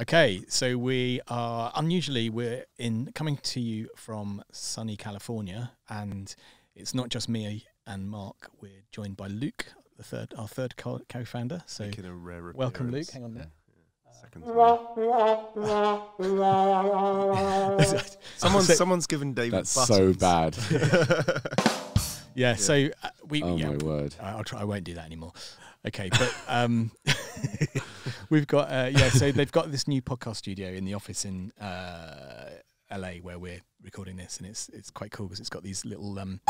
Okay, so we are unusually we're in coming to you from sunny California, and it's not just me and Mark. We're joined by Luke, the third, our third co- co-founder. So Making a rare welcome, Luke. Hang on. a minute. Second time. Someone's, So- someone's given David That's so buttons. bad. Yeah, so uh, we. Oh yeah, my word. I- I'll try. I won't do that anymore. Okay, but um, we've got uh, yeah. So they've got this new podcast studio in the office in uh, LA where we're recording this, and it's it's quite cool because it's got these little um,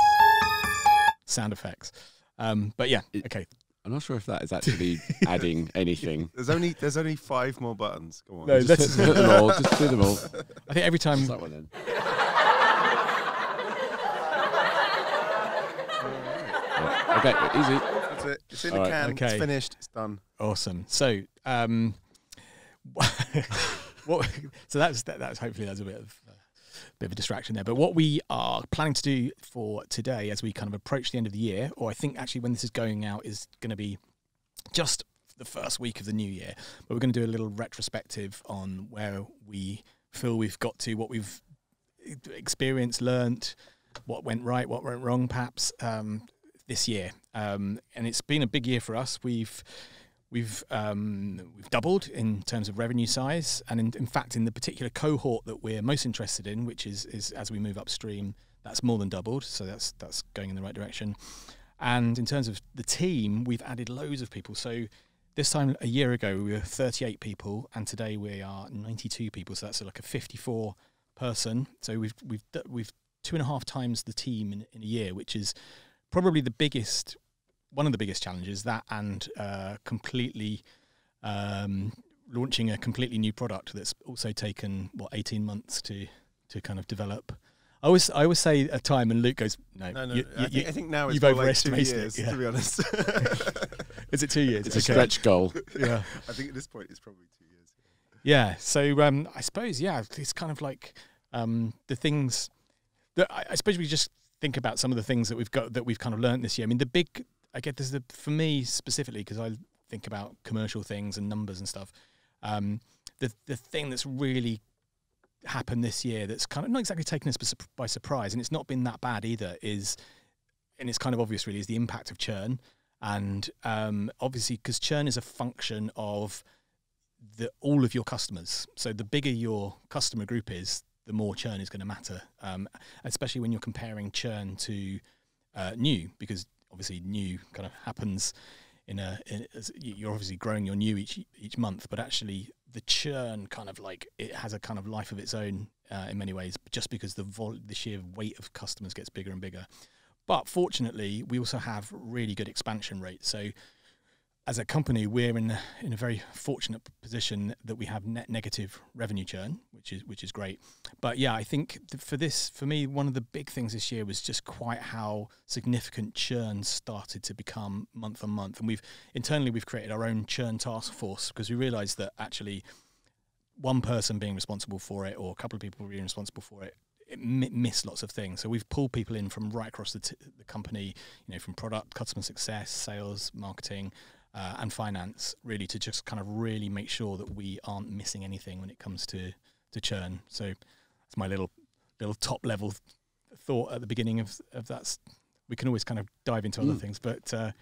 sound effects. Um, but yeah, It- okay. I'm not sure if that is actually adding anything. There's only there's only five more buttons. Go on. No, Just let's- hit, hit them all. Just do them all. I think every time What's that one then? Yeah. Okay, easy. That's it. It's in All the right, can. okay. It's finished. It's done. Awesome. So, um, what? So that's that, that's hopefully that's a bit of uh, bit of a distraction there. But what we are planning to do for today, as we kind of approach the end of the year, or I think actually when this is going out is going to be just the first week of the new year. But we're going to do a little retrospective on where we feel we've got to, what we've experienced, learnt, what went right, what went wrong, perhaps um, this year. Um, and it's been a big year for us. We've we've um, we've doubled in terms of revenue size, and in, in fact, in the particular cohort that we're most interested in, which is is as we move upstream, that's more than doubled. So that's that's going in the right direction. And in terms of the team, we've added loads of people. So this time a year ago we were 38 people, and today we are 92 people. So that's like a 54 person. So we've we've we've two and a half times the team in, in a year, which is probably the biggest one of the biggest challenges that and uh, completely um, launching a completely new product that's also taken what 18 months to to kind of develop. I always I always say a time and Luke goes no, No, no. you- I, you- think, I think now it's you've more like two overestimated it, years. yeah. To be honest, is it two years? It's a stretch goal. Yeah. I think at this point it's probably two years. Yeah. So um, I suppose yeah, it's kind of like um, the things that I, I suppose we just think about some of the things that we've got that we've kind of learned this year. I mean, the big I get this the for me specifically because I think about commercial things and numbers and stuff. Um, the the thing that's really happened this year that's kind of not exactly taken us by surprise, and it's not been that bad either. Is and it's kind of obvious really is the impact of churn, and um, obviously because churn is a function of the all of your customers. So the bigger your customer group is, the more churn is going to matter, um, especially when you're comparing churn to uh, new, because obviously new kind of happens in a. In, you're obviously growing your new each each month, but actually the churn kind of like it has a kind of life of its own uh, in many ways, just because the vol- the sheer weight of customers gets bigger and bigger. But fortunately, we also have really good expansion rates. So as a company, we're in in a very fortunate position that we have net negative revenue churn, which is which is great. But yeah, I think th- for this, for me, one of the big things this year was just quite how significant churn started to become month on month, and we've internally we've created our own churn task force because we realised that actually one person being responsible for it or a couple of people being responsible for it it mi- missed lots of things. So we've pulled people in from right across the, t- the company, you know, from product, customer success, sales, marketing, uh, and finance, really to just kind of really make sure that we aren't missing anything when it comes to to churn. So that's my little little top level thought at the beginning of of that. We can always kind of dive into other Mm. things, but uh,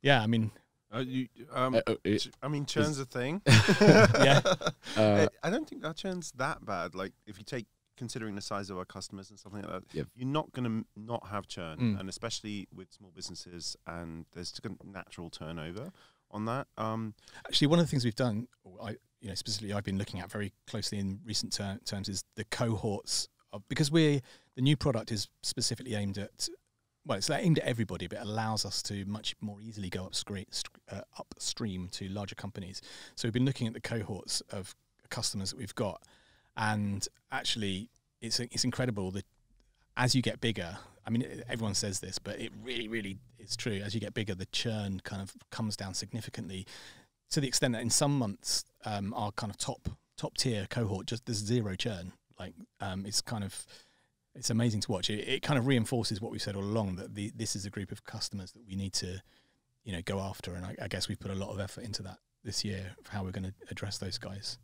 yeah, I mean, Uh, you, um, Uh, oh, it- I mean, churn's a thing. Yeah. uh, I- I don't think our churn's that bad. Like, if you take considering the size of our customers and something like that, Yep. you're not going to not have churn, Mm. and especially with small businesses, and there's just a natural turnover on that. Um, Actually, one of the things we've done, I, you know, specifically I've been looking at very closely in recent ter- terms is the cohorts of because we're the new product is specifically aimed at well, it's aimed at everybody, but it allows us to much more easily go upstream, uh, upstream to larger companies. So we've been looking at the cohorts of customers that we've got, and actually, it's it's incredible that as you get bigger, I mean, everyone says this, but it really, really is true. As you get bigger, the churn kind of comes down significantly, to the extent that in some months, um, our kind of top top tier cohort just there's zero churn. Like um, it's kind of it's amazing to watch. It, it kind of reinforces what we've said all along that the, this is a group of customers that we need to, you know, go after. And I, I guess we've put a lot of effort into that this year how we're going to address those guys.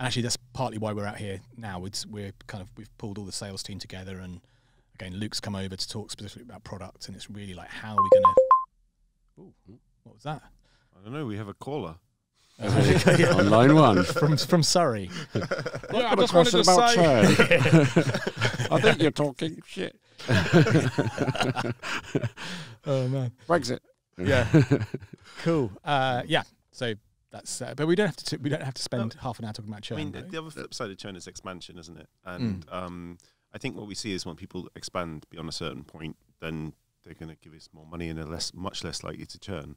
And actually, that's partly why we're out here now. It's we're kind of we've pulled all the sales team together, and again, Luke's come over to talk specifically about product, and it's really like how are we going to. What was that? I don't know. We have a caller. On line one. from from Surrey. Yeah, I just wanted to say. I think you're talking shit. oh man. Brexit. Yeah. cool. Uh, yeah. So that's. Uh, but we don't have to. we don't have to spend half an hour talking about churn. I mean, the- right? the other flip side of churn is expansion, isn't it? And um, I think what we see is when people expand beyond a certain point, then they're going to give us more money and are less, much less likely to churn.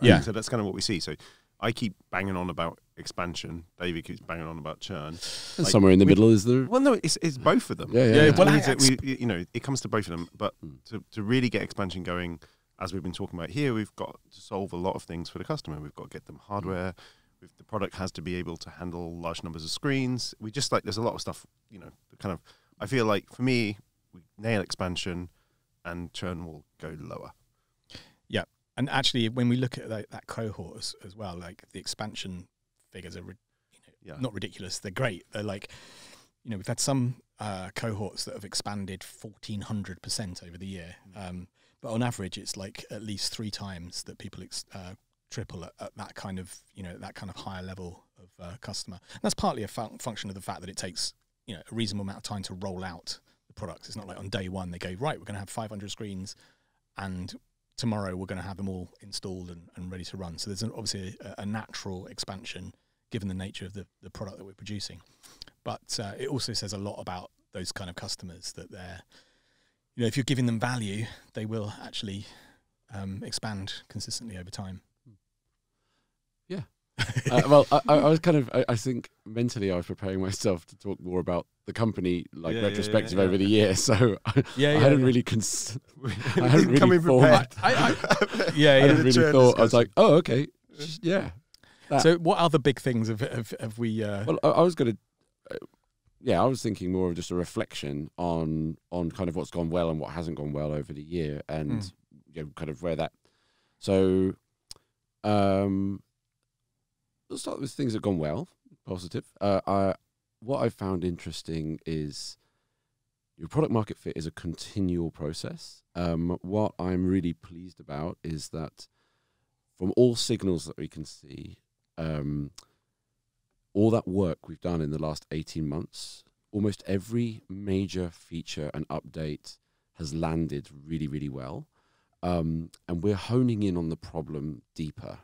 Right? Yeah. So that's kind of what we see. So I keep banging on about expansion. David keeps banging on about churn. And Like, somewhere in the we- middle is the. Well, no, it's, it's both of them. Yeah, yeah. Yeah, yeah. well, I I- we, you know, it comes to both of them. But Mm. to, to really get expansion going, as we've been talking about here, we've got to solve a lot of things for the customer. We've got to get them hardware. We've, the product has to be able to handle large numbers of screens. We just like there's a lot of stuff. You know, kind of. I feel like for me, we nail expansion, and churn will go lower. Yeah, and actually, when we look at that, that cohort as, as well, like the expansion figures are, you know, Yeah. not ridiculous. They're great. They're like, you know, we've had some uh, cohorts that have expanded fourteen hundred percent over the year, um, but on average, it's like at least three times that people ex- uh, triple at, at that kind of, you know, that kind of higher level of uh, customer. And that's partly a fun- function of the fact that it takes, you know, a reasonable amount of time to roll out the products. It's not like on day one they go right, we're going to have five hundred screens, and tomorrow we're going to have them all installed and, and ready to run. So there's an, obviously a, a natural expansion given the nature of the, the product that we're producing. But uh, it also says a lot about those kind of customers that they're, you know, if you're giving them value, they will actually um, expand consistently over time. uh, well, I, I I was kind of, I, I think mentally I was preparing myself to talk more about the company, like Yeah, yeah, yeah, retrospective yeah. over the year. So I, Yeah, I hadn't really, cons- I hadn't really thought. prepared. I, I, I yeah, yeah. hadn't really churn thought. I was like, oh, okay, yeah. that. So what other big things have have, have we? Uh, Well, I, I was going to, yeah, I was thinking more of just a reflection on on kind of what's gone well and what hasn't gone well over the year, and Mm. you know, kind of where that. So, um, let's start with things that have gone well, positive. Uh, I, what I found interesting is your product market fit is a continual process. Um, what I'm really pleased about is that from all signals that we can see, um, all that work we've done in the last 18 months, almost every major feature and update has landed really, really well. Um, and we're honing in on the problem deeper.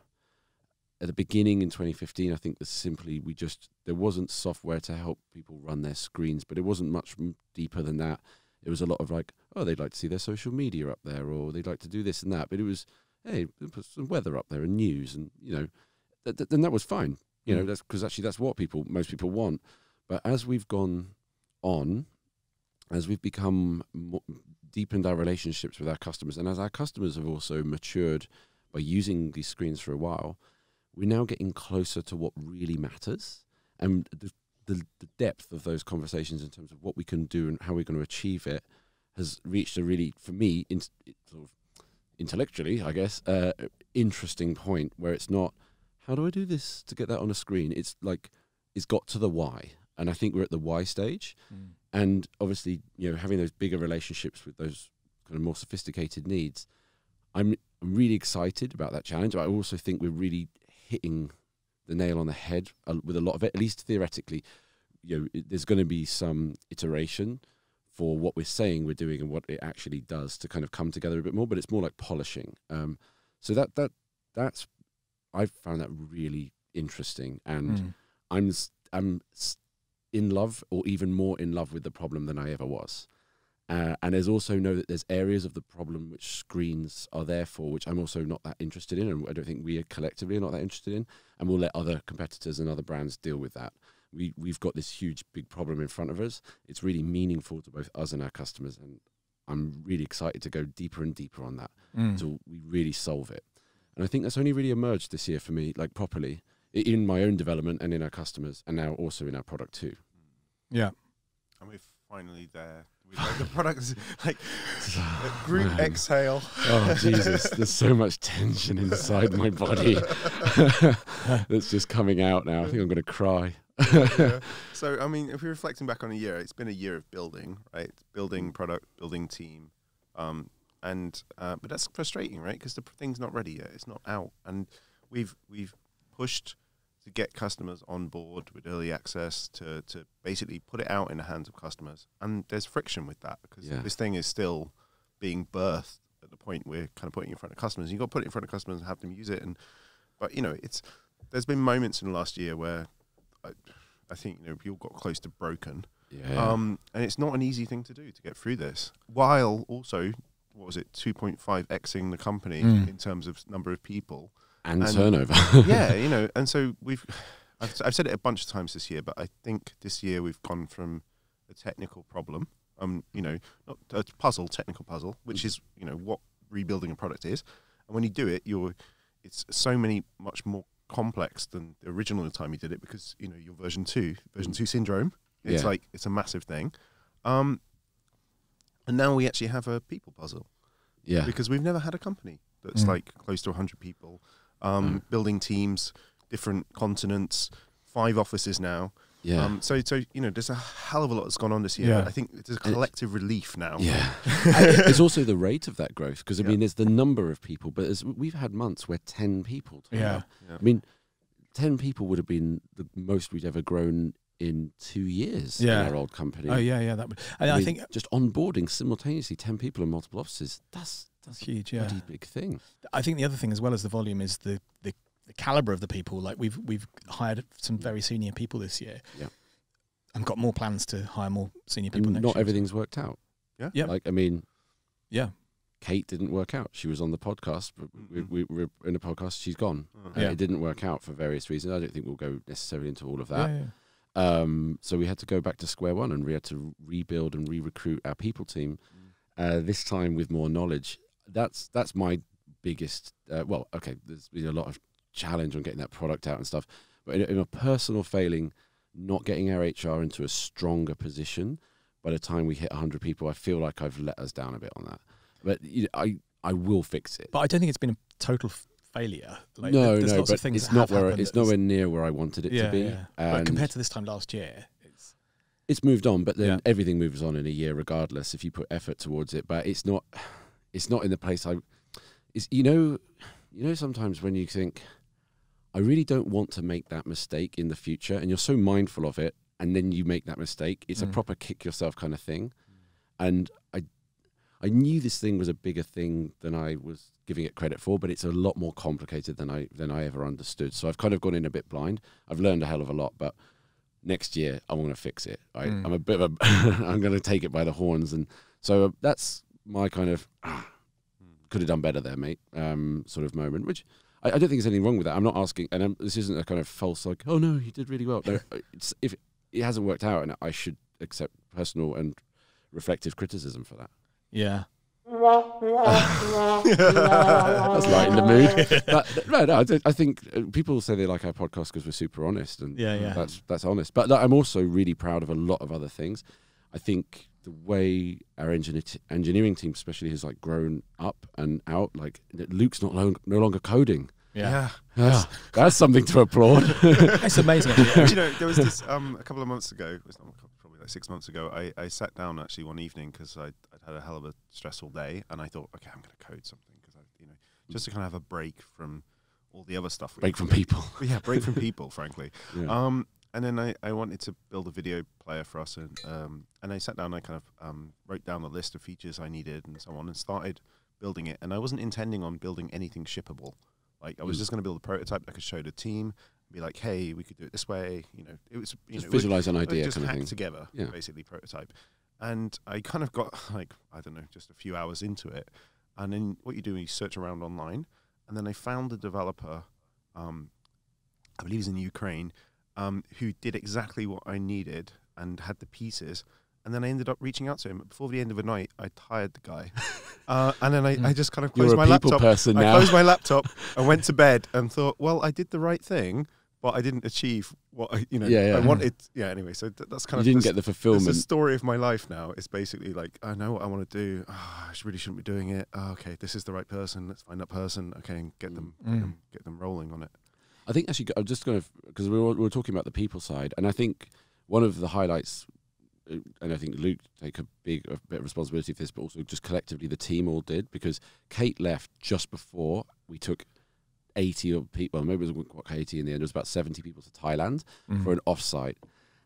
At the beginning in 2015, I think that simply we just, there wasn't software to help people run their screens, but it wasn't much deeper than that. It was a lot of like, oh, they'd like to see their social media up there, or they'd like to do this and that. But it was, hey, put some weather up there and news, and you know, th- th- then that was fine. You know, Mm. that's because actually that's what people, most people want. But as we've gone on, as we've become mo- deepened our relationships with our customers, and as our customers have also matured by using these screens for a while, we're now getting closer to what really matters, and the the, the depth of those conversations in terms of what we can do and how we're going to achieve it has reached a really, for me, in, sort of intellectually, I guess, uh, interesting point where it's not how do I do this to get that on a screen. It's like it's got to the why, and I think we're at the why stage. Mm. and obviously you know having those bigger relationships with those kind of more sophisticated needs i'm i'm really excited about that challenge. But i also think we're really hitting the nail on the head uh, with a lot of it at least theoretically. You know it, there's going to be some iteration for what we're saying we're doing and what it actually does to kind of come together a bit more but it's more like polishing. Um so that that that's i've found that really interesting and Mm. I'm I'm in love, or even more in love with the problem than I ever was. Uh, and there's also know that there's areas of the problem which screens are there for, which I'm also not that interested in, and I don't think we are collectively are not that interested in. And we'll let other competitors and other brands deal with that. We we've got this huge big problem in front of us. It's really meaningful to both us and our customers, and I'm really excited to go deeper and deeper on that Mm. until we really solve it. And I think that's only really emerged this year for me, like properly, in my own development and in our customers, and now also in our product too. Yeah. And we're finally there. With like the products, like group Man. exhale. Oh Jesus! There's so much tension inside my body that's just coming out now. I think I'm going to cry. Yeah. So I mean, if we're reflecting back on a year, it's been a year of building, right? Building product, building team, um, and uh, but that's frustrating, right? Because the thing's not ready yet; it's not out, and we've we've pushed to get customers on board with early access to to basically put it out in the hands of customers, and there's friction with that because Yeah. this thing is still being birthed at the point we're kind of putting it in front of customers. You've got to put it in front of customers and have them use it, and but you know, it's there's been moments in the last year where I, I think you know all got close to broken. Yeah. Um, and it's not an easy thing to do to get through this, while also what was it, two point five xing the company Mm. in terms of number of people. and, and- turnover. yeah, you know, and so we've. I've, I've said it a bunch of times this year, but I think this year we've gone from a technical problem, um, you know, not a puzzle, technical puzzle, which is you know what rebuilding a product is, and when you do it, you're, it's so many much more complex than the original time you did it because you know your version two, version two syndrome. It's Yeah. like it's a massive thing, um, and now we actually have a people puzzle yeah. because we've never had a company that's Mm. like close to 100 people um, building teams different continents five offices now Yeah. um, so so you know there's a hell of a lot that's gone on this year Yeah. i think there's a collective relief now Yeah, it's also the rate of that growth because I Yeah. mean, there's the number of people, but there's, we've had months where ten people. Yeah. Yeah. I mean, ten people would have been the most we'd ever grown in two years Yeah. in our old company. Oh yeah, yeah. That would. And I, mean, think just onboarding simultaneously ten people in multiple offices. That's that's huge. Yeah. bloody big thing. I think the other thing as well as the volume is the the, the caliber of the people. Like we've we've hired some very senior people this year. Yeah. And got more plans to hire more senior people And next not year. everything's worked out. Yeah. Yep. Like I mean, Yeah. Kate didn't work out. She was on the podcast. but We, Mhm. we, we were in the podcast. She's gone. Uh, Yeah. It didn't work out for various reasons. I don't think we'll go necessarily into all of Yeah, that. yeah. Um, so we had to go back to square one and we had to rebuild and re-recruit our people team. Uh, this time with more knowledge. That's that's my biggest. Uh, well, okay, there's been a lot of challenge on getting that product out and stuff, but in, a- in a personal failing, not getting our HR into a stronger position. By the time we hit 100 people, I feel like I've let us down a bit on that. But you know, I I will fix it. But I don't think it's been a total failure. Like, no, there's no, lots of but things it's not where it's nowhere near where I wanted it yeah, to be. Yeah. But compared to this time last year, it's it's moved on, but then Yeah. everything moves on in a year regardless if you put effort towards it. But it's not it's not in the place I it's you know you know sometimes when you think I really don't want to make that mistake in the future and you're so mindful of it and then you make that mistake, it's a Mm. proper kick yourself kind of thing. And I I knew this thing was a bigger thing than I was giving it credit for, but it's a lot more complicated than I than I ever understood. So I've kind of gone in a bit blind. I've learned a hell of a lot, but next year I want to fix it. I, Mm. I'm a bit of a I'm going to take it by the horns, and so that's my kind of ah, could have done better there, mate. Um, sort of moment, which I, I don't think there's anything wrong with that. I'm not asking, and I'm, this isn't a kind of false like, oh no, you did really well. No, it's, if it hasn't worked out, and I should accept personal and reflective criticism for that. yeah. That's light in the mood. But, no, no, I, I think uh, people say they like our podcast because we're super honest, and Yeah, yeah. that's that's honest. But like, I'm also really proud of a lot of other things. I think the way our engineer engineering team, especially, has like grown up and out. Like Luke's not long, no longer coding. Yeah. Ah, that's something to applaud. It's amazing. Actually. You know, there was this um, a couple of months ago. It was not probably like six months ago. I, I sat down actually one evening because I'd, I'd had a hell of a stressful day, and I thought, okay, I'm going to code something because I, you know, just to kind of have a break from all the other stuff. Break from people. yeah, break from people, frankly. Yeah. Um, and then I, I wanted to build a video player for us, and um, and I sat down. and I kind of um, wrote down the list of features I needed and so on, and started building it. And I wasn't intending on building anything shippable. Like I was Mm. just going to build a prototype that I could show the team, be like, hey, we could do it this way. You know, it was you Just know, visualize an idea, just kind of thing. together, Yeah. basically prototype. And I kind of got like I don't know, just a few hours into it, and then what you do is you search around online, and then I found a developer, um, I believe he's in Ukraine, um, who did exactly what I needed and had the pieces. And then I ended up reaching out to him. Before the end of the night, I tired the guy, uh, and then I, I just kind of closed You're a my laptop. person I closed my laptop and went to bed and thought, well, I did the right thing, but I didn't achieve what I, you know, Yeah, yeah. I wanted. Yeah. Anyway, so th- that's kind you of didn't the, get the fulfillment. the story of my life now. It's basically like I know what I want to do. Ah, I really shouldn't be doing it. Oh, okay, this is the right person. Let's find that person. Okay, and get them, Mm. get them, get them rolling on it. I think actually, I'm just going to because we were, we were talking about the people side, and I think one of the highlights, uh, and I think Luke take a big a bit of responsibility for this, but also just collectively the team all did because Kate left just before we took 80 of people. Well, maybe it wasn't quite 80 in the end. It was about 70 people to Thailand Mm. for an offsite,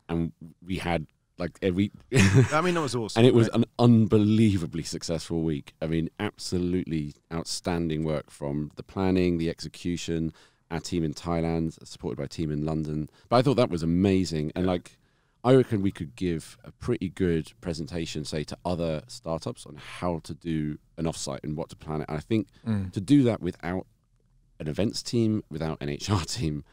and we had like every I mean, that was awesome. and it was right? an unbelievably successful week. I mean, absolutely outstanding work from the planning, the execution, our team in Thailand, supported by a team in London. But I thought that was amazing. And Yeah. like, I reckon we could give a pretty good presentation, say, to other startups on how to do an offsite and what to plan it. And I think Mm. to do that without an events team, without an HR team,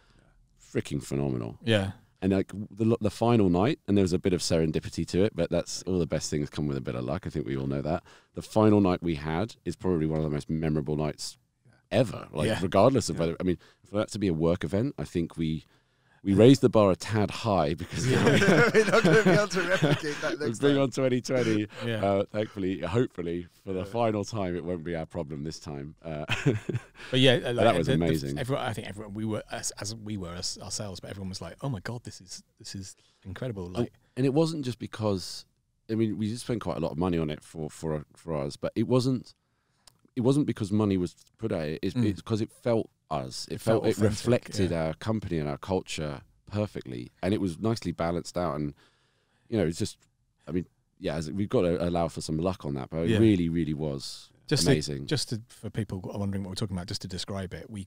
freaking phenomenal Yeah. and like the the final night, and there was a bit of serendipity to it, but that's all the best things come with a bit of luck. I think we all know that. The final night we had is probably one of the most memorable nights ever. Like Yeah. regardless of Yeah. whether I mean for that to be a work event, I think we we raised the bar a tad high because We're not going to be able to replicate that we next bring time. on 2020. Yeah. Uh, thankfully, hopefully, for the Yeah. final time, it won't be our problem this time. Uh, But yeah, like, that was the- the- amazing. everyone, I think everyone we were as, as we were as ourselves, but everyone was like, "Oh my god, this is this is incredible!" Like, and it wasn't just because I mean we did spend quite a lot of money on it for for for us, but it wasn't it wasn't because money was put at it. It's Mm. because it felt us. It, It felt, felt it reflected yeah. our company and our culture perfectly, and it was nicely balanced out. And you know, it's just I mean, yeah, we've got to allow for some luck on that, but it really, really was just to, amazing. just to, for people are wondering what we're talking about, just to describe it, we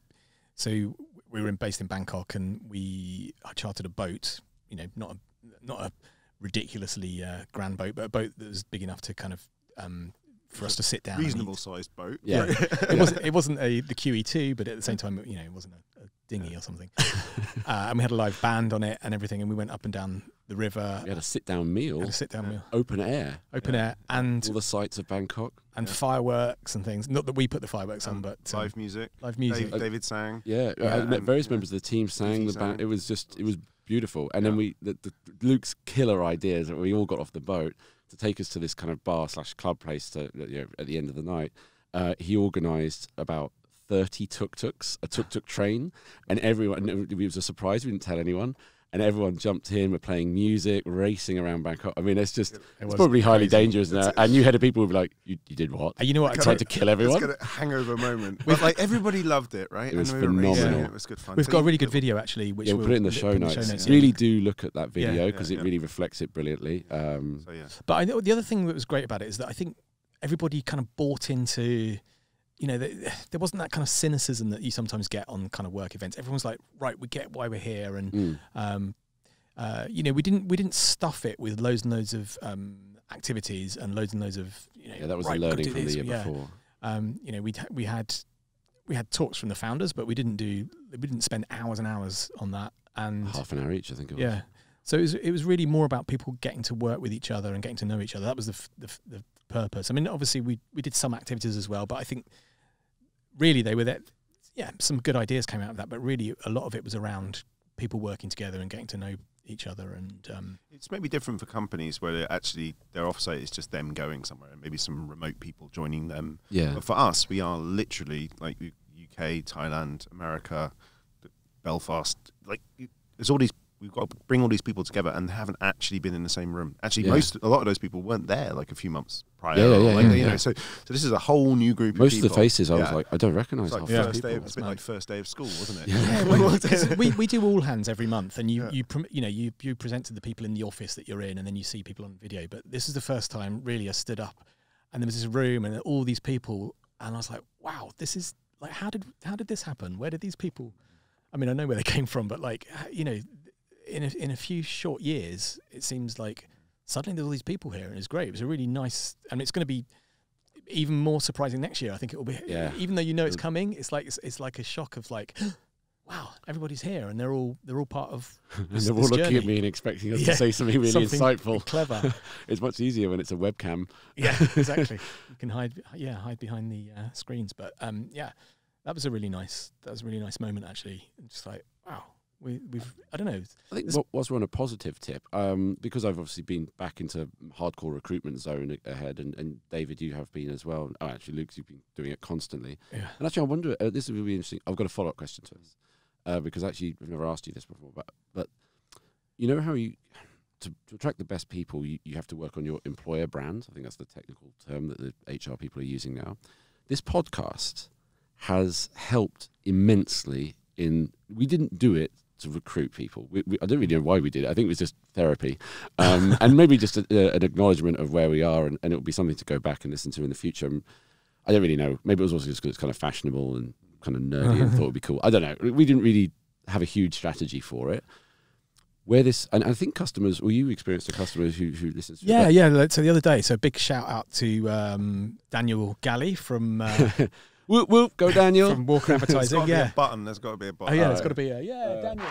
so we were in, based in Bangkok and we I chartered a boat. You know, not a not a ridiculously uh, grand boat, but a boat that was big enough to kind of um, for us to sit down. and Reasonable sized boat. Yeah. it wasn't it wasn't a the QE2, but at the same time, you know, it wasn't a, a dinghy or something. uh, and we had a live band on it and everything, and we went up and down the river. we had a sit down meal, had a sit down meal, open air, open Yeah. air, and all the sights of Bangkok. and Yeah. fireworks and things. Not that we put the fireworks on, Um, but um, live music. live music. Dave, David sang. Yeah, Yeah, I met various yeah. members of the team sang the band. sang. It was just, it was beautiful. And then we, the, the, Luke's killer ideas that we all got off the boat to take us to this kind of bar slash club place to, you know, at the end of the night. Uh, he organised about thirty tuk tuks, a tuk tuk train, and everyone. It was a surprise. We didn't tell anyone. And everyone jumped in. We're playing music, racing around Bangkok. I mean, it's just It it's was probably highly crazy. dangerous now. And you had a people who were like, "You, you did what? You know what? I tried tried to kill everyone?" It's got a hangover moment. But like everybody loved it, right? It was and we were racing, phenomenal. and It was good fun. We've So got a really good video actually, which yeah, we'll we'll put it in the put show notes. yeah. Really do look at that video because yeah. it really reflects it brilliantly. Um, So yeah. But I know the other thing that was great about it is that I think everybody kind of bought into, you know, the, there wasn't that kind of cynicism that you sometimes get on kind of work events. Everyone's like, right, we get why we're here, and mm. um, uh, you know, we didn't we didn't stuff it with loads and loads of um, activities and loads and loads of you know. Yeah, that was right, the we've got to learning from the year yeah. before. Um, you know, we we had we had talks from the founders, but we didn't do we didn't spend hours and hours on that. And Half an hour each, I think it was. yeah, so it was it was really more about people getting to work with each other and getting to know each other. That was the f- the, f- the purpose. I mean, obviously we we did some activities as well, but I think really they were that. Yeah, some good ideas came out of that, but really a lot of it was around people working together and getting to know each other and um, It's maybe different for companies where they're actually their offsite is just them going somewhere and maybe some remote people joining them. Yeah. But for us, we are literally like UK, Thailand, America, Belfast. Like there's all these. We've got to bring all these people together and they haven't actually been in the same room. Actually, Yeah. most a lot of those people weren't there like a few months prior. Yeah, yeah, or yeah, like, yeah, you know, so so this is a whole new group. Most of of the faces, I was like, I don't recognise It's like half Yeah. the first day. people. Of, it's like first day of school, wasn't it? Yeah. Yeah, we, we do all hands every month, and you Yeah. you prom- you know you you present to the people in the office that you're in, and then you see people on video. But this is the first time really I stood up, and there was this room and all these people, and I was like, wow, this is like how did how did this happen? Where did these people? I mean, I know where they came from, but like you know, in a, in a few short years, it seems like suddenly there's all these people here, and it's great. It was a really nice, and it's going to be even more surprising next year. I think it will be. Yeah. Even though you know it's coming, it's like it's, it's like a shock of like, wow, everybody's here, and they're all they're all part of and this- they're all looking at me and expecting us Yeah. to say something really Something insightful. clever. it's much easier when it's a webcam. yeah, exactly. You can hide, yeah, hide behind the uh, screens. But um, yeah, that was a really nice. That was a really nice moment actually. Just like we we've I don't know. I think It's- whilst we're on a positive tip, um, because I've obviously been back into hardcore recruitment zone a- ahead, and, and David, you have been as well. Oh, actually, Luke, you've been doing it constantly. Yeah. And actually, I wonder, uh, this will be interesting. I've got a follow up question to this. uh, because actually I've never asked you this before, but but you know how you to, to attract the best people, you, you have to work on your employer brand. I think that's the technical term that the HR people are using now. This podcast has helped immensely in. We didn't do it to recruit people. We, we, I don't really know why we did it. I think it was just therapy, um, and maybe just a, a, an acknowledgement of where we are, and, and it will be something to go back and listen to in the future. Um, I don't really know. Maybe it was also just because it's kind of fashionable and kind of nerdy and thought it would be cool. I don't know. We didn't really have a huge strategy for it. Where this, and I think customers, or you experienced the customers who who listens. To Yeah, yeah. So the other day, so big shout out to um, Daniel Galley from uh, Whoop whoop, go Daniel. from Walker Advertising. to be Yeah. a button. There's got to be a Oh button. yeah, Uh, there's got to be a yeah, uh, Daniel.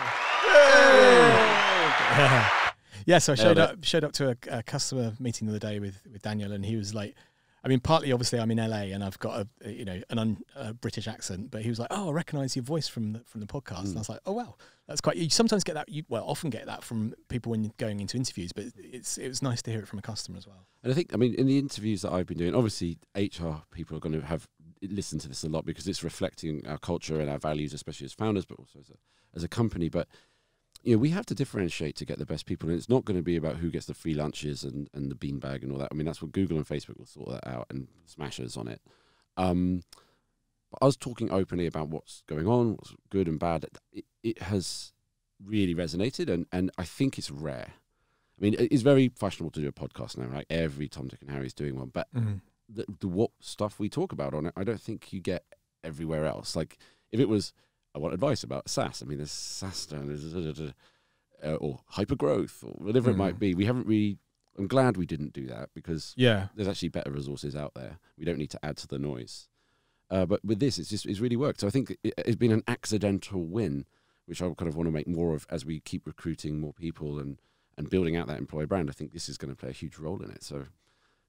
yeah, so I showed Nailed up showed up to a, a customer meeting the other day with with Daniel, and he was like, I mean, partly obviously I'm in LA and I've got a, a, you know an un, a British accent, but he was like, oh, I recognise your voice from the, from the podcast, and I was like, oh wow, that's quite. You sometimes get that, you well, often get that from people when you're going into interviews, but it's it was nice to hear it from a customer as well. And I think, I mean, in the interviews that I've been doing, obviously HR people are going to have listened to this a lot because it's reflecting our culture and our values, especially as founders, but also as a, as a company. But you know, we have to differentiate to get the best people, and it's not going to be about who gets the free lunches and, and the beanbag and all that. I mean, that's what Google and Facebook will sort that out and smashers on it. Um, but us talking openly about what's going on, what's good and bad, it, it has really resonated, and, and I think it's rare. I mean, it's very fashionable to do a podcast now, right? Every Tom, Dick, and Harry is doing one, but the, the what stuff we talk about on it, I don't think you get everywhere else. Like if it was, I want advice about SaaS. I mean, there's SaaStr, there's da, da, da, uh, or hyper growth or whatever it might Mhm. be. We haven't really. I'm glad we didn't do that because Yeah, there's actually better resources out there. We don't need to add to the noise. Uh, but with this, it's just it's really worked. So I think it, it's been an accidental win, which I kind of want to make more of as we keep recruiting more people and and building out that employer brand. I think this is going to play a huge role in it. So,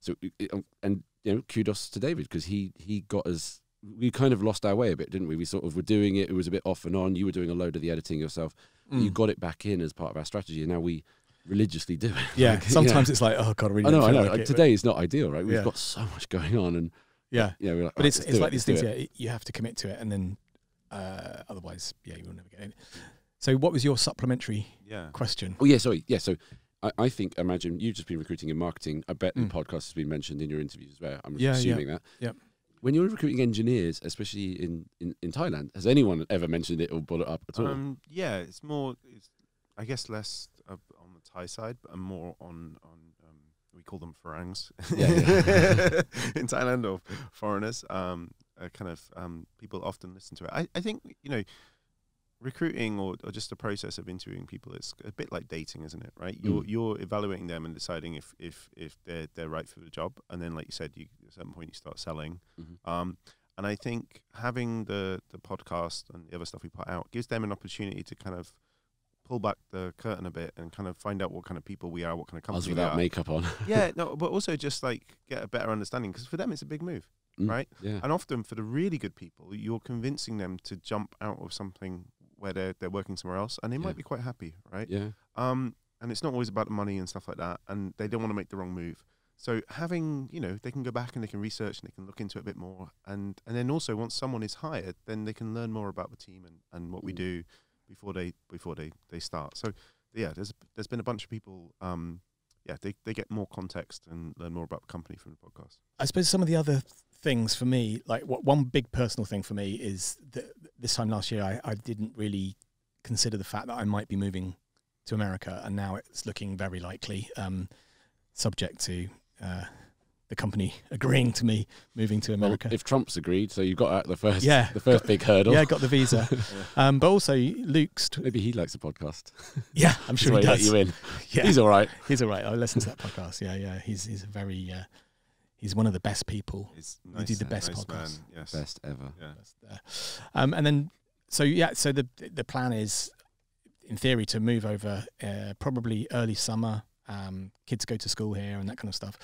so it, it- um, and you know, kudos to David because he he got us. We kind of lost our way a bit, didn't we? We sort of were doing it. It was a bit off and on. You were doing a load of the editing yourself. You Mm. got it back in as part of our strategy, and now we religiously do it. yeah. Like, Sometimes it's like, oh god, I really I know, I know. like Like it, today is not ideal, right? We've Yeah. got so much going on, and yeah. yeah, we're like, But "Right, it's it's like it, these things. it." Yeah, you have to commit to it, and then uh, otherwise, yeah, you will never get it. So, what was your supplementary Yeah. question? Oh yeah, sorry, yeah. So I, I think imagine you've just been recruiting in marketing. I bet Mm. the podcast has been mentioned in your interviews as well. I'm Yeah, yeah, assuming that. yep. When you're recruiting engineers, especially in, in, in Thailand, has anyone ever mentioned it or brought it up at all? Um, yeah, it's more. It's, I guess less uh, on the Thai side, but more on on. Um, we call them Farangs Yeah, yeah. in Thailand or foreigners. Um, uh, kind of um, people often listen to it. I, I think you know, recruiting or, or just the process of interviewing people it's a bit like dating, isn't it? Right? You're Mm. you're evaluating them and deciding if if if they're they're right for the job, and then like you said, you at a certain point you start selling. Mhm. Um, and I think having the the podcast and the other stuff we put out gives them an opportunity to kind of pull back the curtain a bit and kind of find out what kind of people we are, what kind of company we without makeup on. yeah, no, but also just like get a better understanding because for them it's a big move, Mm, right? Yeah. And often for the really good people, you're convincing them to jump out of something where they're they're working somewhere else, and they Yeah. might be quite happy, right? Yeah. Um, and it's not always about the money and stuff like that, and they don't want to make the wrong move. So having, you know, they can go back and they can research and they can look into it a bit more, and and then also once someone is hired, then they can learn more about the team and, and what we Mm. do before they before they they start. So yeah, there's there's been a bunch of people. Um, yeah, they they get more context and learn more about the company from the podcast. I suppose some of the other things for me, like what one big personal thing for me is that this time last year, I, I didn't really consider the fact that I might be moving to America, and now it's looking very likely, um, subject to uh, the company agreeing to me moving to Well, America. if Trump's agreed, so you got out the first, Yeah, the first big hurdle. yeah, got the visa, um, but also Luke's. Maybe he likes the podcast. yeah, I'm sure he he let does. you in. Yeah, He's all right. he's all right. I listen to that podcast. Yeah, yeah, he's he's a very uh, he's one of the best people It's You nice, do the best nice podcast. man. Yes. Best ever. Yeah. Um, and then, so yeah, so the the plan is, in theory, to move over uh, probably early summer. Um, kids go to school here and that kind of stuff.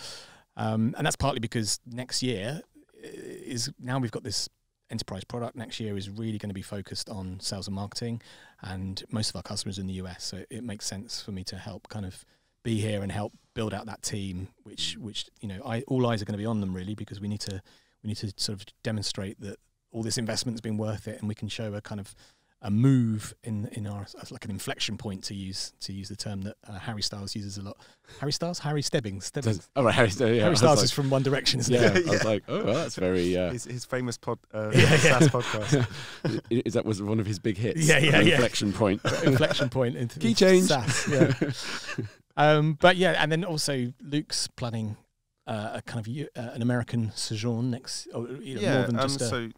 Um, and that's partly because next year uh, is now we've got this enterprise product. Next year is really going to be focused on sales and marketing, and most of our customers in the US. So it makes sense for me to help kind of be here and help build out that team, which which you know, I, all eyes are going to be on them really because we need to we need to sort of demonstrate that all this investment's been worth it, and we can show a kind of a move in in our like an inflection point to use to use the term that uh, Harry Styles uses a lot. Harry Styles, Harry Stebbings, Stebbings. Oh right, Harry, yeah, Harry Styles like- is from One Direction, isn't yeah, it? I was like, oh, well, that's very. Uh, his, his famous pod, uh, Yeah, yeah. SaaS podcast. is that was one of his big hits? Yeah, yeah, yeah. Inflection point. inflection point into Key change. SaaS, yeah. Um, but yeah, and then also Luke's planning uh, a kind of uh, an American sojourn next, or you know, yeah, more than um, just a, so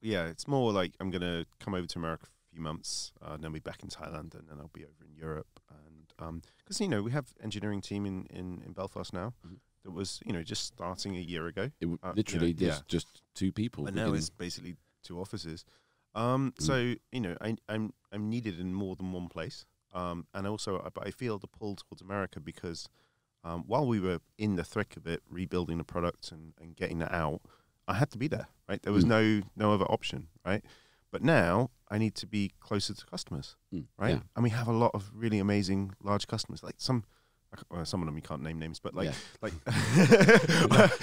yeah, it's more like I'm gonna come over to America for a few months, uh, and then be back in Thailand, and then I'll be over in Europe, and because you know we have engineering team in in, in Belfast now Mhm. that was you know just starting a year ago, It w- Uh, literally yeah, just just two people. but We now it's basically two offices. Um, Mm. so you know I, I'm I'm needed in more than one place, um, and also but I feel the pull towards America because um, while we were in the thick of it, rebuilding the product and, and getting it out, I had to be there. Right, there was Mm. no no other option. Right, but now I need to be closer to customers. Mm, Right, yeah. and we have a lot of really amazing large customers. Like some. Well, some of them you can't name names, but like Yeah. like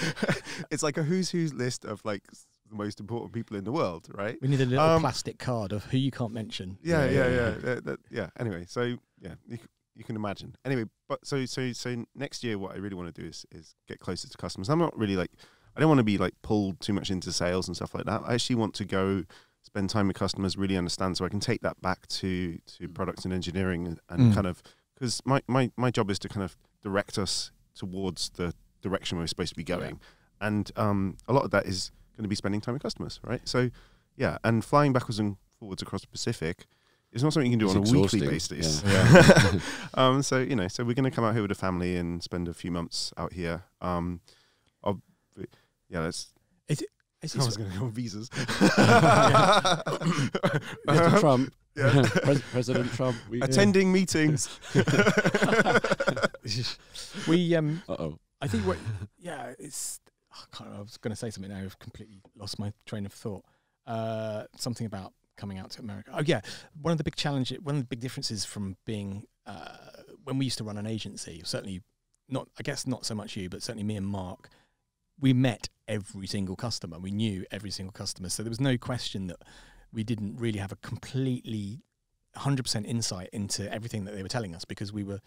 it's like a who's who's list of like the most important people in the world, right? we need a little um, plastic card of who you can't mention. Yeah, Yeah, yeah, yeah, yeah, yeah. that- yeah. Anyway, so yeah, you, you can imagine. Anyway, but so so so next year, what I really want to do is is get closer to customers. I'm not really like I don't want to be like pulled too much into sales and stuff like that. I actually want to go spend time with customers, really understand, so I can take that back to to Mm. product and engineering and, Mm. kind of because my, my my job is to kind of direct us towards the direction we're supposed to be going, and um, a lot of that is going to be spending time with customers, right? So yeah, and flying backwards and forwards across the Pacific is not something you can do It's on a weekly basis. yeah. um, so you know, so we're going to come out here with a family and spend a few months out here. Um, I'll, yeah, that's. It's, I it's, was going to go on visas. Mr. Trump, Yeah. Pres- President Trump. We, Attending meetings. we um Uh oh. I think what yeah it's I, I was going to say something now I've completely lost my train of thought. Uh, something about coming out to America. Oh yeah, one of the big challenges, one of the big differences from being uh, when we used to run an agency. Certainly, not I guess not so much you, but certainly me and Mark. We met every single customer. We knew every single customer, so there was no question that we didn't really have a completely 100% insight into everything that they were telling us because we were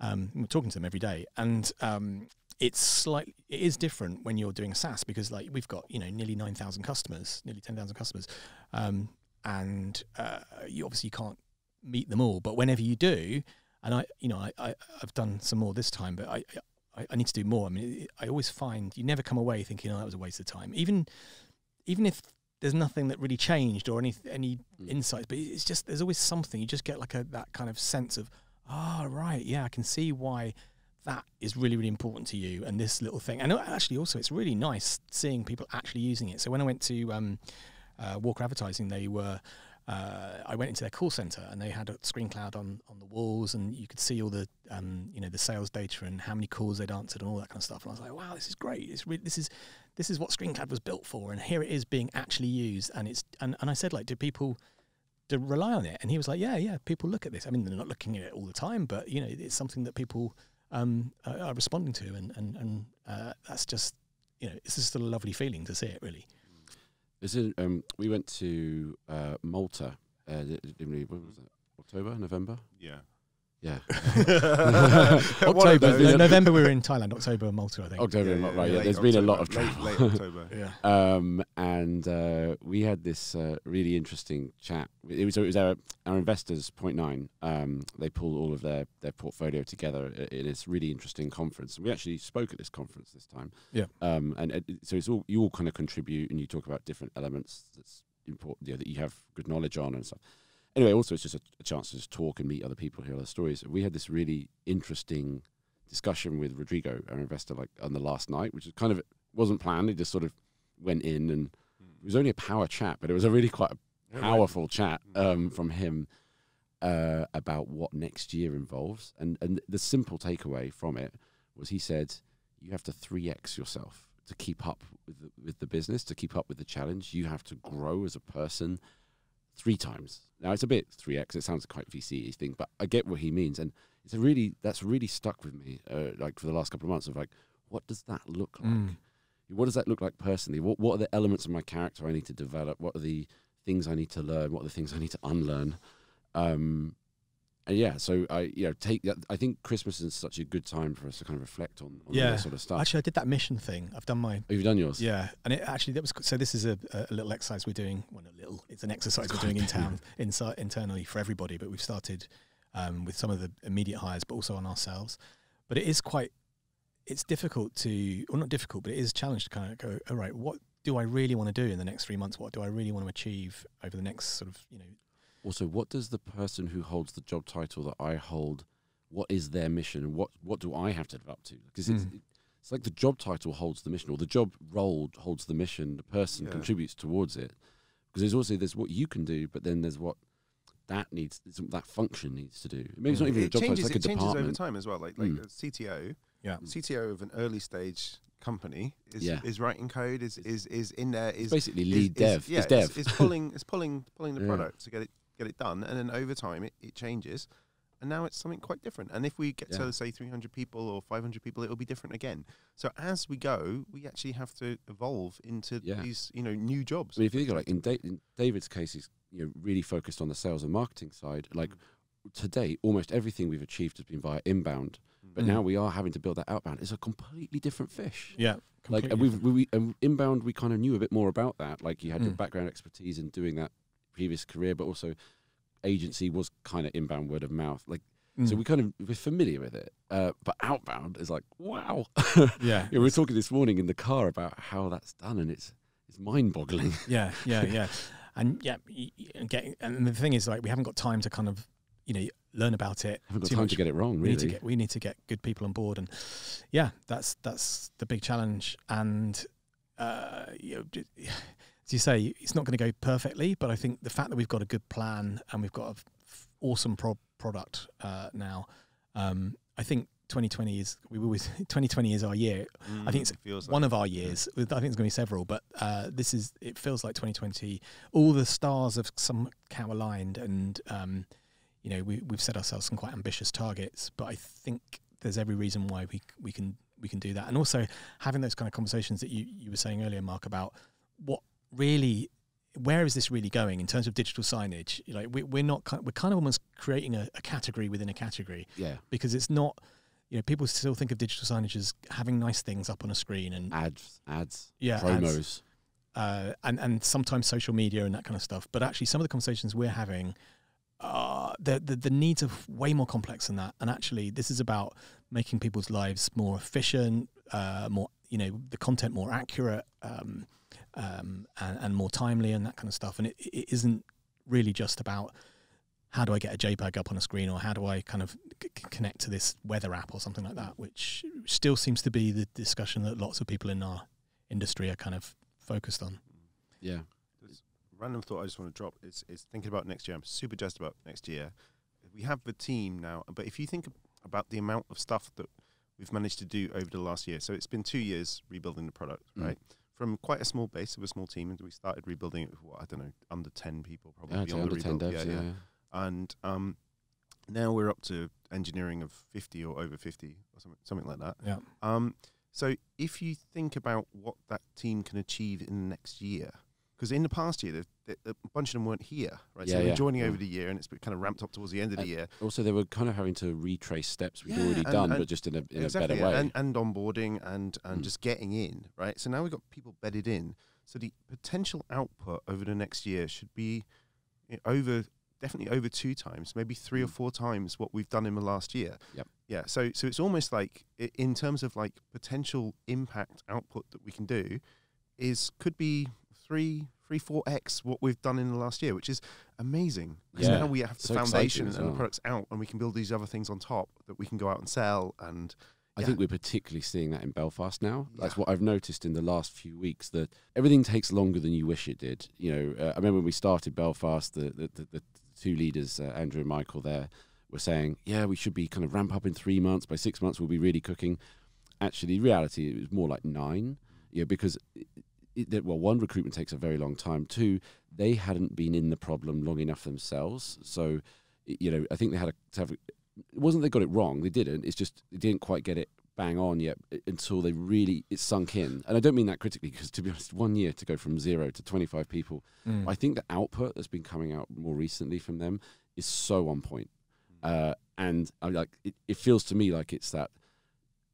um, we were talking to them every day, and um, it's slightly it is different when you're doing SaaS because like we've got you know nearly nine thousand customers, nearly ten thousand customers, um, and uh, you obviously can't meet them all, but whenever you do, and I you know I, I I've done some more this time, but I. I, I need to do more. I mean, I always find you never come away thinking, "Oh, that was a waste of time." Even, even if there's nothing that really changed or any any Mm. insights, but it's just there's always something. You just get like a that kind of sense of, "Ah, right, yeah, I can see why that is really really important to you and this little thing. And actually also it's really nice seeing people actually using it. So when i went to um, uh, walker advertising they were uh, I went into their call center and they had a ScreenCloud on, on the walls and you could see all the um, you know the sales data and how many calls they'd answered and all that kind of stuff. And I was like wow this is great. It's re- this is this is what ScreenCloud was built for and here it is being actually used. And it's and, and I said like do people do rely on it? And he was like yeah yeah people look at this. I mean they're not looking at it all the time but you know it's something that people um, are, are responding to, and and and uh, that's just you know it's just a lovely feeling to see it really. This is, um, we went to uh, Malta. Uh, di- didn't we, when was it? October, November? yeah. Yeah. October, those. no, November we were in Thailand. October, Malta, I think. October, Yeah, right? Yeah, late there's been a lot of travel. late, late October. Yeah, Um, and uh, we had this uh, really interesting chat. It was, it was our, our investors, Point Nine. Um, they pulled all of their, their portfolio together in this really interesting conference. We actually spoke at this conference this time. Yeah. Um, and it, so it's all you all kind of contribute, and you talk about different elements that's important, you know, that you have good knowledge on and stuff. Anyway, also it's just a, a chance to just talk and meet other people, hear other stories. We had this really interesting discussion with Rodrigo, our investor, like on the last night, which is kind of wasn't planned. It just sort of went in, and it was only a power chat, but it was a really quite a powerful chat um, from him uh, about what next year involves. And and the simple takeaway from it was he said you have to three x yourself to keep up with the, with the business, to keep up with the challenge. You have to grow as a person three times. Now it's a bit three x. It sounds quite VC thing, but I get what he means, and it's a really that's really stuck with me. Uh, like for the last couple of months of like, what does that look like? Mm. What does that look like personally? What what are the elements of my character I need to develop? What are the things I need to learn, what are the things I need to unlearn. Um, and yeah, so I you know take that. I think Christmas is such a good time for us to kind of reflect on, on Yeah. that sort of stuff. Actually, I did that mission thing. I've done my Have you done yours? Yeah, and it actually that was so. This is a, a little exercise we're doing. Well, a little. It's an exercise we're doing in town, inside internally for everybody. But we've started um, with some of the immediate hires, but also on ourselves. But it is quite. It's difficult to, or not difficult, but it is a challenge to kind of go. All right, what do I really want to do in the next three months? What do I really want to achieve over the next sort of you know? Also, what does the person who holds the job title that I hold? What is their mission, and what what do I have to live up to? Because it's Mm. it's like the job title holds the mission, or the job role holds the mission. The person Yeah. contributes towards it. Because there's also there's what you can do, but then there's what that needs that function needs to do. Maybe it's not Mm. even a it job title; changes, it's like a it changes over time as well. Like like Mm. a CTO, Yeah. CTO of an early stage company is Yeah. is writing code, is is is in there is It's basically lead is- dev. yeah, it's dev. Is, is pulling is pulling pulling the Yeah. product to get it get it done, and then over time it, it changes, and now it's something quite different. And if we get Yeah. to say 300 people or 500 people, it will be different again. So as we go, we actually have to evolve into Yeah. these you know new jobs. I mean, if you think of like in, da- in David's case, he's you know really focused on the sales and marketing side. Like today, almost everything we've achieved has been via inbound, but Mm. now we are having to build that outbound. It's a completely different fish. Yeah, Like and we've different. we, and inbound, we kind of knew a bit more about that. Like you had your Mm. background expertise in doing that previous career, but also agency was kind of inbound word of mouth. Like so, Mm. we kind of we're familiar with it. Uh, but outbound is like wow. yeah, we were talking this morning in the car about how that's done, and it's it's mind-boggling. yeah, yeah, yeah, and yeah, y- y- and getting and the thing is like we haven't got time to kind of you know learn about it. haven't got time much. to get it wrong, We really. need to get we need to get good people on board, and yeah, that's that's the big challenge. And uh, you know, as you say, it's not going to go perfectly, but I think the fact that we've got a good plan and we've got an awesome pro- product uh, now, um, I think 2020 is we always 2020 is our year. I think it's Mm, feels one like of our years. I think it's going to be several, but uh, this is. It feels like 2020. All the stars have somehow aligned, and um, you know we we've set ourselves some quite ambitious targets. But I think there's every reason why we we can we can do that, and also having those kind of conversations that you you were saying earlier, Mark, about what really. Where is this really going in terms of digital signage? Like we, we're not, we're kind of almost creating a, a category within a category yeah, because it's not, you know, people still think of digital signage as having nice things up on a screen and ads, ads, yeah, ads, promos. uh, and and sometimes social media and that kind of stuff. But actually, some of the conversations we're having, uh, the, the the needs are way more complex than that. And actually, this is about making people's lives more efficient, uh, more you know, the content more accurate, um, um, and, and more timely, and that kind of stuff. And it, it isn't really just about how do I get a JPEG up on a screen, or how do I kind of c- c- connect to this weather app or something like that, which still seems to be the discussion that lots of people in our industry are kind of focused on. Yeah, random thought I just want to drop is, is thinking about next year. I'm super jazzed about next year. We have the team now, but if you think about the amount of stuff that we've managed to do over the last year, so it's been two years rebuilding the product, Mm. right? From quite a small base of a small team, and we started rebuilding it with what I don't know, under ten people, probably yeah, I'd beyond the under ten rebuild. devs. yeah, Yeah, yeah. And um, now we're up to engineering of 50 or over 50 or something, something like that. Yeah. Um, so if you think about what that team can achieve in the next year, because in the past year, the, the, a bunch of them weren't here, right? Yeah, so they're yeah. joining over Mm. the year, and it's kind of ramped up towards the end of the Uh, year. Also, they were kind of having to retrace steps we'd Yeah, already and- done, and- but just in a in exactly, a better way. and, and onboarding and and Mm. just getting in, right? So now we've got people bedded in. So the potential output over the next year should be eh, over definitely over two times, maybe three or Mm. four times what we've done in the last year. Yep. Yeah. So so it's almost like in terms of like potential impact output that we can do is could be three three four x what we've done in the last year, which is amazing. Because Yeah. now we have the So foundation and the products out, and we can build these other things on top that we can go out and sell and. I think we're particularly seeing that in Belfast now. That's what I've noticed in the last few weeks that everything takes longer than you wish it did. You know, uh, I remember when we started Belfast, the the, the, the two leaders, uh, Andrew and Michael, there were saying, "Yeah, we should be kind of ramp up in three months. By six months, we'll be really cooking." Actually, reality, it was more like nine. You know, because it, it, well, one recruitment takes a very long time. Two, they hadn't been in the problem long enough themselves. So, you know, I think they had a, to have. It wasn't they got it wrong. They didn't. It's just they didn't quite get it bang on yet until they really it's sunk in. And I don't mean that critically because to be honest, one year to go from zero to 25 people, Mm. I think the output that's been coming out more recently from them is so on point. Uh, and I like it, it feels to me like it's that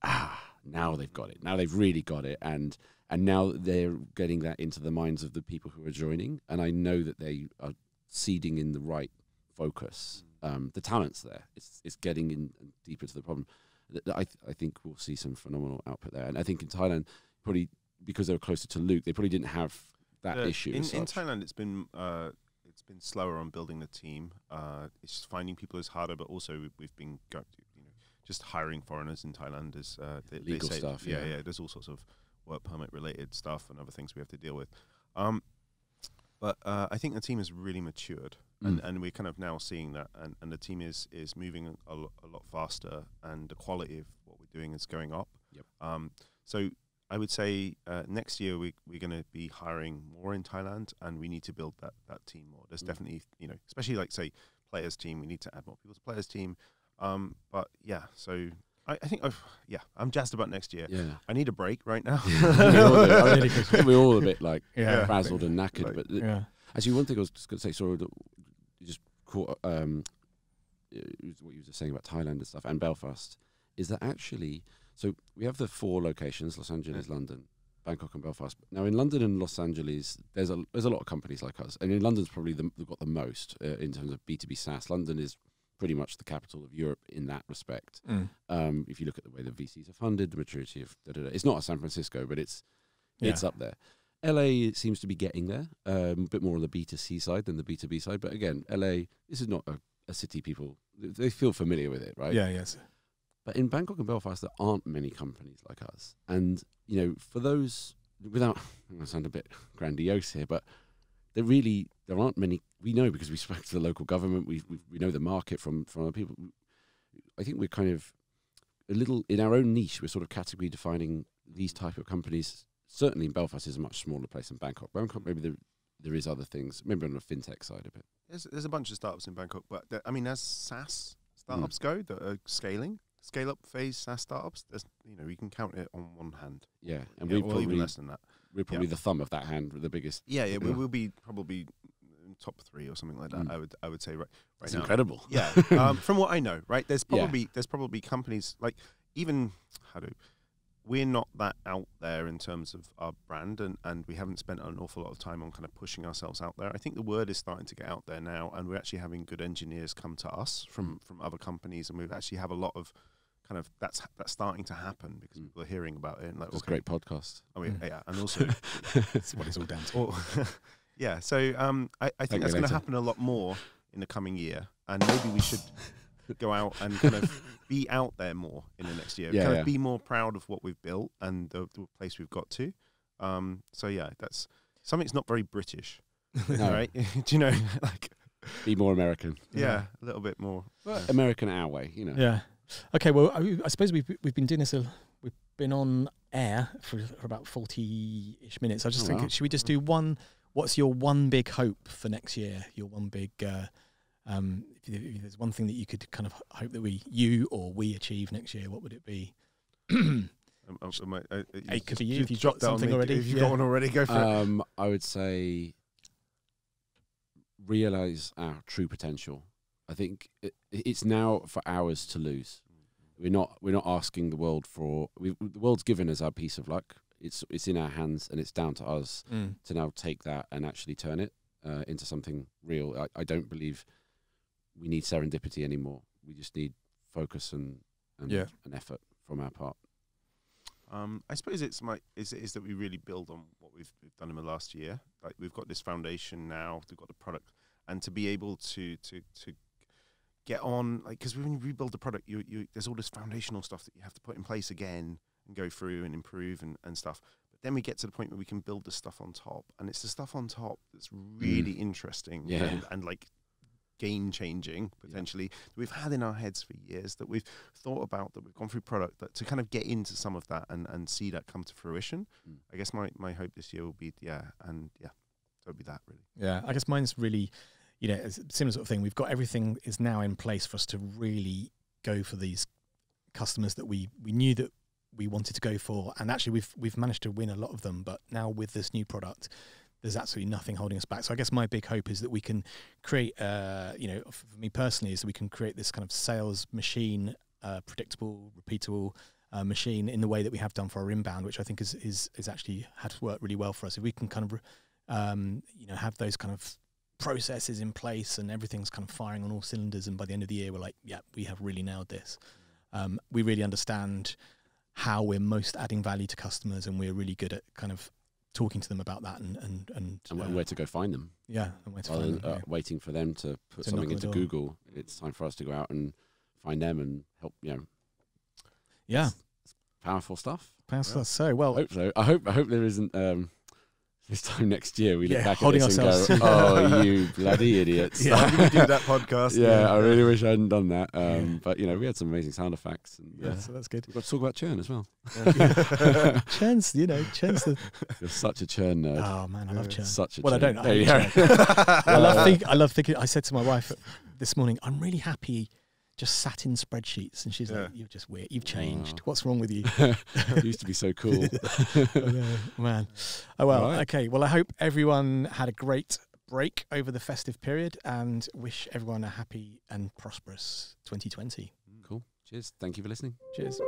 ah now they've got it now they've really got it and and now they're getting that into the minds of the people who are joining and I know that they are seeding in the right focus um, the talent's there it's it's getting in deeper to the problem I th- I think we'll see some phenomenal output there and I think in Thailand probably because they were closer to Luke they probably didn't have that The- issue in, in. Thailand. It's been uh, it's been slower on building the team. Uh, it's finding people is harder, but also we- we've been go, you know just hiring foreigners in Thailand is uh, they, they Legal say- stuff, Yeah, yeah. yeah. There's all sorts of work permit related stuff and other things we have to deal with. Um, but uh, I think the team has really matured, and, Mm. and we're kind of now seeing that, and, and the team is is moving a, lo- a lot faster, and the quality of what we're doing is going up. Yep. Um, so I would say uh, next year we we're going to be hiring more in Thailand, and we need to build that that team more. There's Mm. definitely you know, especially like say players team, we need to add more people to players team. Um, but yeah, so I, I think I've, yeah, I'm jazzed about next year. yeah I need a break right now. we all do. I Really mean, I think we're all a bit like Yeah. frazzled and knackered. Like- but th- yeah. actually, one thing I was just going to say, sorry, just caught um, what you were saying about Thailand and stuff and Belfast is that actually, so we have the four locations: Los Angeles, London, Bangkok, and Belfast. Now, in London and Los Angeles, there's a there's a lot of companies like us, and in London's probably the, they've got the most uh, in terms of B two B SaaS. London is pretty much the capital of Europe in that respect. Mm. Um, if you look at the way the VCs are funded, the maturity of da, da, da. it's not a San Francisco, but it's it's up there. LA seems to be getting there, um, a bit more on the B2C side than the B2B side. But again, LA, this is not a, a city people, they feel familiar with it, right? Yeah, yes. But in Bangkok and Belfast, there aren't many companies like us. And, you know, for those, without, I'm going to sound a bit grandiose here, but there really, there aren't many, we know because we spoke to the local government, we, we, we know the market from, from other people. I think we're kind of a little, in our own niche, we're sort of category defining these type of companies. Certainly in Belfast is a much smaller place than Bangkok. Bangkok, maybe there, there is other things, maybe on the fintech side of it. There's, there's a bunch of startups in Bangkok, but I mean, as SaaS hmm. startups go that are scaling, scale up phase SaaS startups, there's you know you can count it on one hand. Yeah. And Yeah, we're probably, even less than that. We're probably the thumb of that hand, the biggest. Yeah, yeah, we will be probably top three or something like that. Mm. I would I would say right right It's now. incredible. Yeah, um, from what I know, right? There's Yeah. probably there's probably companies like even how do we're not that out there in terms of our brand, and and we haven't spent an awful lot of time on kind of pushing ourselves out there. I think the word is starting to get out there now, and we're actually having good engineers come to us from from other companies, and we actually have a lot of kind of that's that's starting to happen because Mm. people are hearing about it and like It's a great podcast. I mean, Mm. yeah, and also That's what it's all down to. yeah, so um, I, I think you that's going to happen a lot more in the coming year, and maybe we should go out and kind of be out there more in the next year. Yeah, kind yeah. of be more proud of what we've built and the, the place we've got to. Um, so yeah, that's something's not very British, No. right? Do you know, like Be more American. yeah, a little bit more. But American our way, you know. Yeah. Okay. Well, I, I suppose we've we've been doing this. A, we've been on air for, for about forty-ish minutes. I just Oh, think, wow. should we just do one? What's your one big hope for next year? Your one big. Uh, um, if, if there's one thing that you could kind of hope that we, you or we achieve next year, what would it be? Um, um, am I- uh, It could be you you if you've dropped got that on something already, If you've yeah. got one already, go for it. Um, I would say realize our true potential. I think it, it's now for ours to lose. We're not we're not asking the world for we, the world's given us our piece of luck. It's it's in our hands and it's down to us to now take that and actually turn it uh, into something real. I, I don't believe we need serendipity anymore. We just need focus and and, Yeah. and effort from our part. Um, I suppose it's my is is that we really build on what we've, we've done in the last year. Like we've got this foundation now, we've got the product, and to be able to to to get on like because when you rebuild the product, you you there's all this foundational stuff that you have to put in place again and go through and improve and, and stuff. But then we get to the point where we can build the stuff on top, and it's the stuff on top that's really interesting Yeah. and, and like game changing potentially that we've had in our heads for years that we've thought about that we've gone through product that to kind of get into some of that and, and see that come to fruition. Mm. I guess my, my hope this year will be yeah, and yeah, so it'll be that really. Yeah, I guess mine's really, you know, similar sort of thing. We've got everything is now in place for us to really go for these customers that we we knew that we wanted to go for, and actually we've we've managed to win a lot of them. But now with this new product, there's absolutely nothing holding us back. So I guess my big hope is that we can create, uh, you know, for me personally, is that we can create this kind of sales machine, uh, predictable, repeatable. Uh, machine in the way that we have done for our inbound, which I think is is is actually had worked really well for us. If we can kind of, um, you know, have those kind of processes in place and everything's kind of firing on all cylinders, and by the end of the year, we're like, yeah, we have really nailed this. Um, we really understand how we're most adding value to customers, and we're really good at kind of talking to them about that and and and, and uh, where to go find them. yeah, and where to Rather find than them. uh, waiting for them to put To something into. Google, it's time for us to go out and find them and help. You know, yeah, powerful stuff. Powerful yeah. So well, I hope so. I hope. I hope there isn't. Um, this time next year, we look Yeah, back at this ourselves- and go, "Oh, you bloody idiots!" Yeah. How did we do that podcast? Yeah, I really wish I hadn't done that. Um, Yeah. But you know, we had some amazing sound effects, and yeah, uh, so that's good. we've got to talk about churn as well. Churn's, you know, Churn's the You're such a churn nerd. oh man, I love Churn. Such a Well, I churn. don't. I There you hate go. I love think. I love thinking. I said to my wife this morning, I'm really happy. Just sat in spreadsheets, and she's like, "You're just weird. You've changed. Wow. What's wrong with you?" It used to be so cool. Oh, I know, man. Oh well. Right. Okay. Well, I hope everyone had a great break over the festive period, and wish everyone a happy and prosperous 2020. cool. Cheers. Thank you for listening. Cheers.